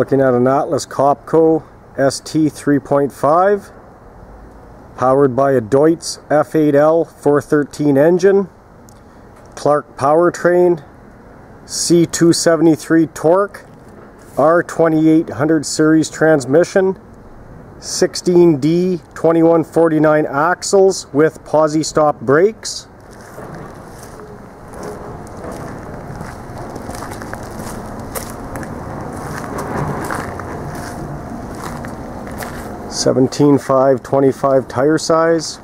Looking at an Atlas Copco ST 3.5 powered by a Deutz F8L 413 engine, Clark powertrain, C273 torque, R2800 series transmission, 16D 2149 axles with posi stop brakes. Seventeen five twenty five tire size.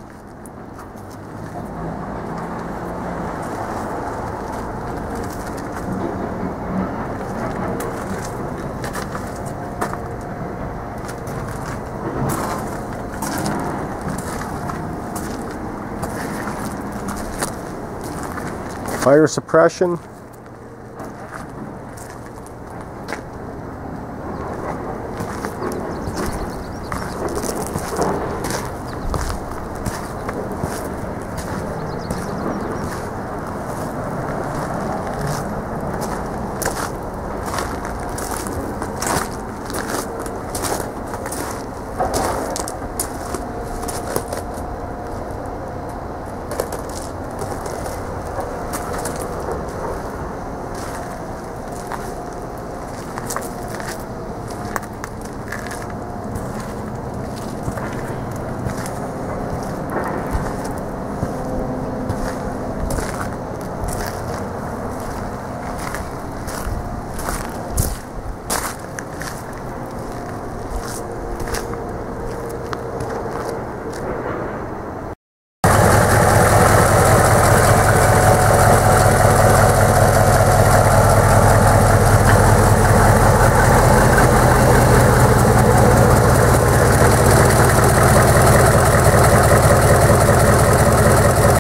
fire suppression